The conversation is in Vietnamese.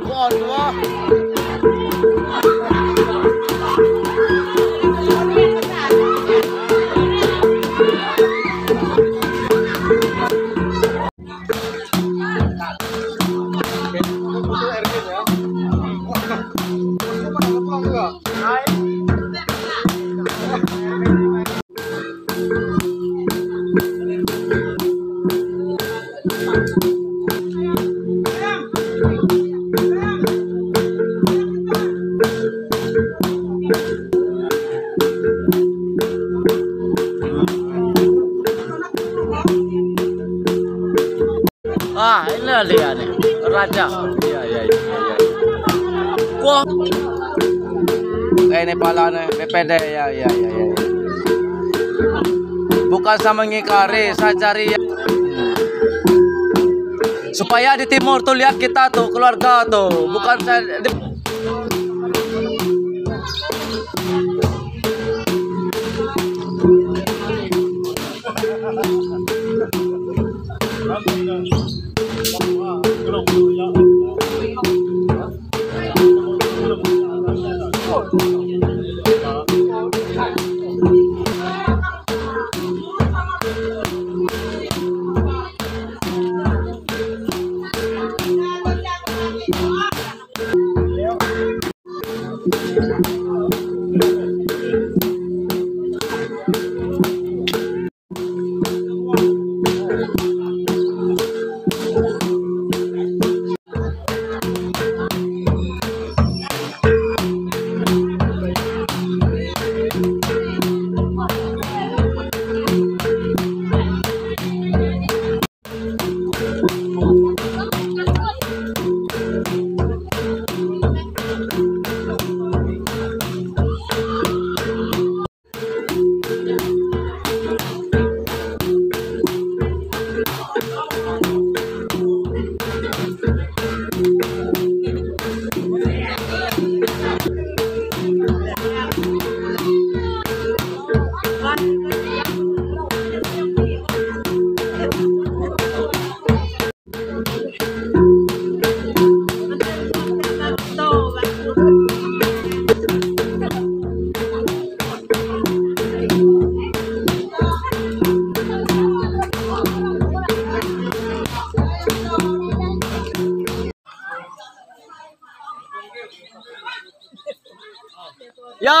Come on, come on. Ah, inilah dia nih, raja. Iya, iya, iya, iya. Wah. Eh, ini pala nih, PPD ya, ya, ya, ya. Bukan sama ngikari, saya cari ya. Supaya di timur tuh lihat kita tuh, keluarga tuh. Bukan saya... di- 呀！